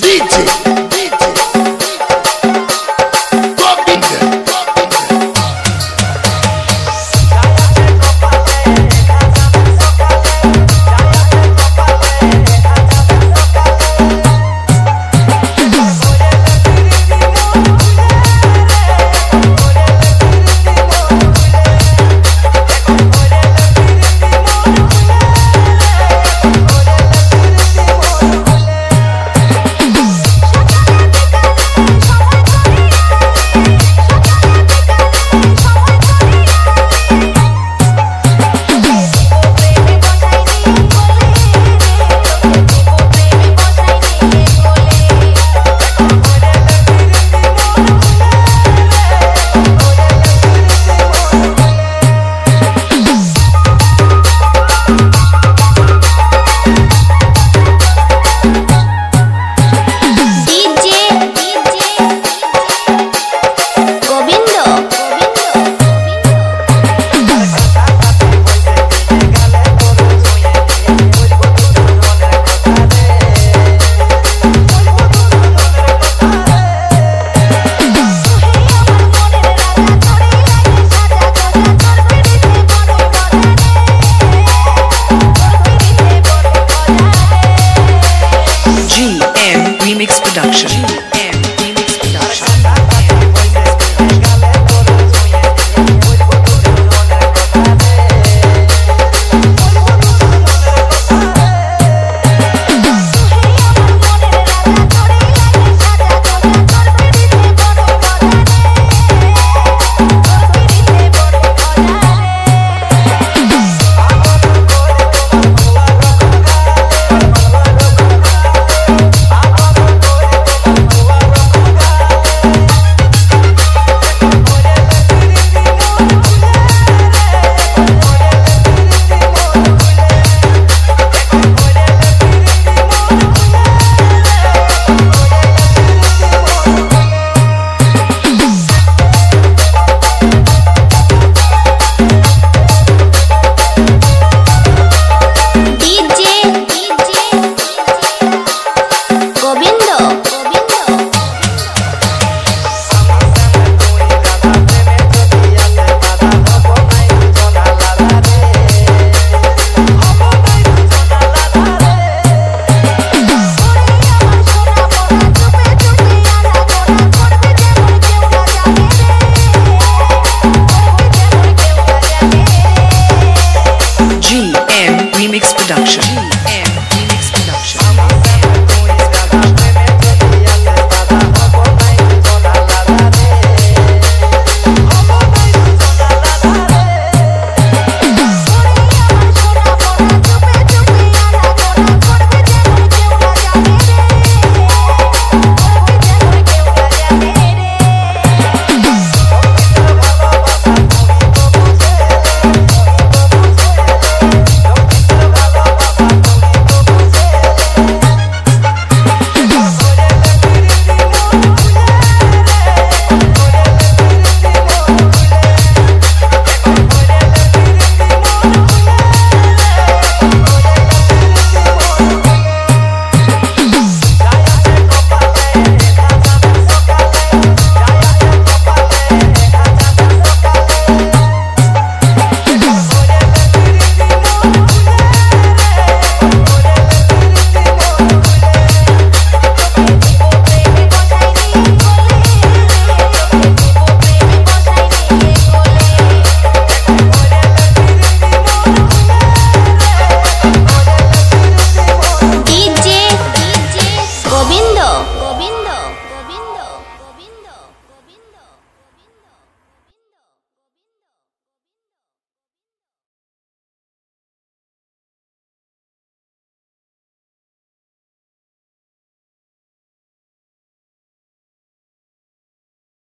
DJ, DJ.